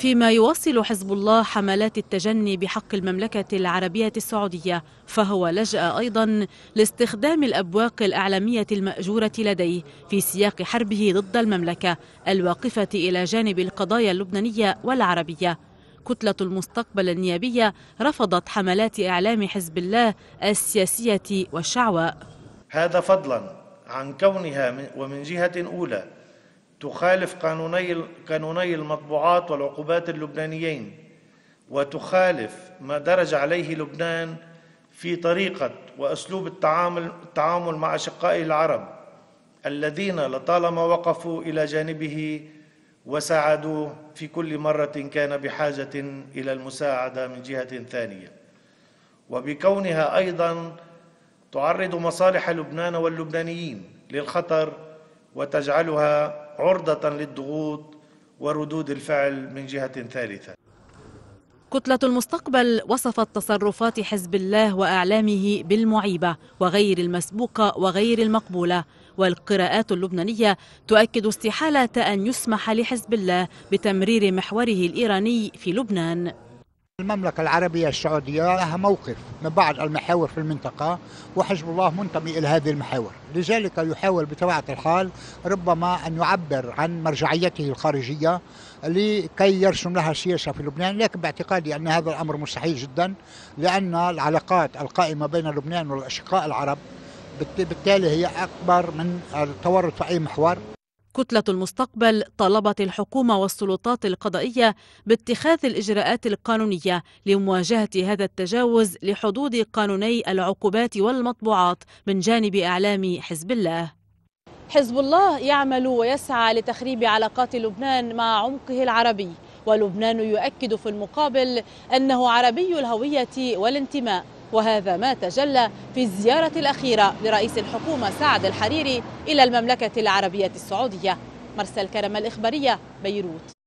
فيما يواصل حزب الله حملات التجني بحق المملكة العربية السعودية فهو لجأ أيضا لاستخدام الأبواق الأعلامية المأجورة لديه في سياق حربه ضد المملكة الواقفة إلى جانب القضايا اللبنانية والعربية. كتلة المستقبل النيابية رفضت حملات إعلام حزب الله السياسية والشعواء. هذا فضلا عن كونها ومن جهة أولى تخالف قانوني قانوني المطبوعات والعقوبات اللبنانيين وتخالف ما درج عليه لبنان في طريقة وأسلوب التعامل التعامل مع أشقائه العرب الذين لطالما وقفوا إلى جانبه وساعدوه في كل مرة كان بحاجة إلى المساعدة من جهة ثانية. وبكونها أيضا تعرض مصالح لبنان واللبنانيين للخطر وتجعلها عرضة للضغوط وردود الفعل من جهة ثالثة. كتلة المستقبل وصفت تصرفات حزب الله وأعلامه بالمعيبة وغير المسبوقة وغير المقبولة والقراءات اللبنانية تؤكد استحالة أن يسمح لحزب الله بتمرير محوره الإيراني في لبنان. المملكة العربية السعودية لها موقف من بعض المحاور في المنطقة وحزب الله منتمي إلى هذه المحاور. لذلك يحاول بطبيعة الحال ربما أن يعبر عن مرجعيته الخارجية لكي يرسم لها سياسة في لبنان لكن باعتقادي أن هذا الأمر مستحيل جدا لأن العلاقات القائمة بين لبنان والأشقاء العرب بالتالي هي أكبر من التورط في أي محور. كتلة المستقبل طالبت الحكومة والسلطات القضائية باتخاذ الإجراءات القانونية لمواجهة هذا التجاوز لحدود قانوني العقوبات والمطبوعات من جانب إعلام حزب الله. حزب الله يعمل ويسعى لتخريب علاقات لبنان مع عمقه العربي ولبنان يؤكد في المقابل أنه عربي الهوية والانتماء. وهذا ما تجلى في الزيارة الأخيرة لرئيس الحكومة سعد الحريري إلى المملكة العربية السعودية. مرسل كرم الإخبارية بيروت.